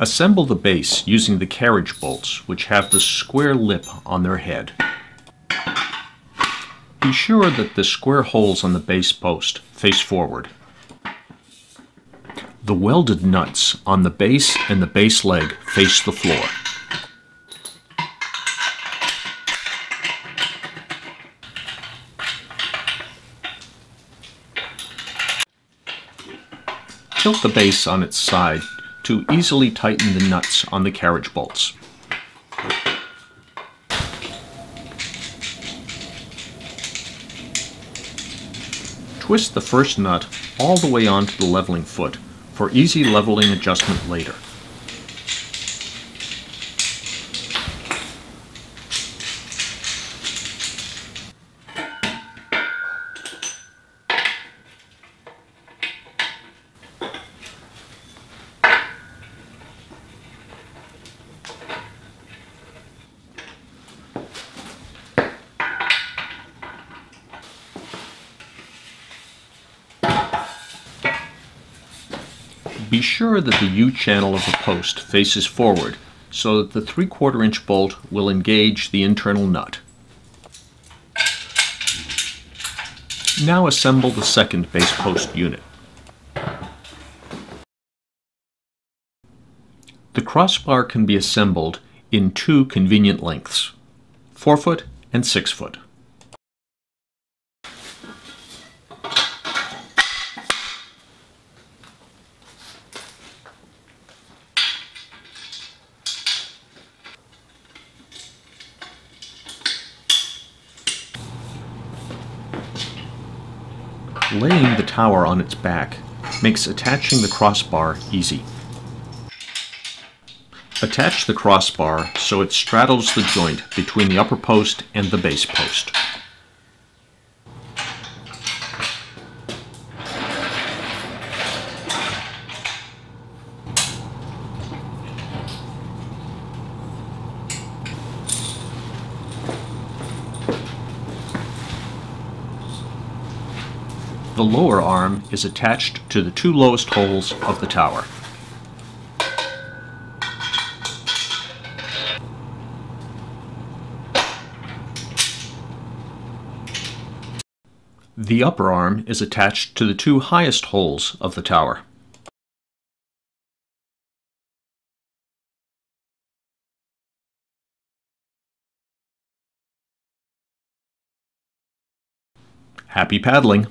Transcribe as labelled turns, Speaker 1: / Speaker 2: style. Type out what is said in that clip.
Speaker 1: Assemble the base using the carriage bolts, which have the square lip on their head. Be sure that the square holes on the base post face forward. The welded nuts on the base and the base leg face the floor. Tilt the base on its side to easily tighten the nuts on the carriage bolts. Twist the first nut all the way onto the leveling foot for easy leveling adjustment later. Be sure that the U-channel of the post faces forward so that the 3 quarter inch bolt will engage the internal nut. Now assemble the second base post unit. The crossbar can be assembled in two convenient lengths, 4 foot and 6 foot. Laying the tower on its back makes attaching the crossbar easy. Attach the crossbar so it straddles the joint between the upper post and the base post. The lower arm is attached to the two lowest holes of the tower. The upper arm is attached to the two highest holes of the tower. Happy paddling!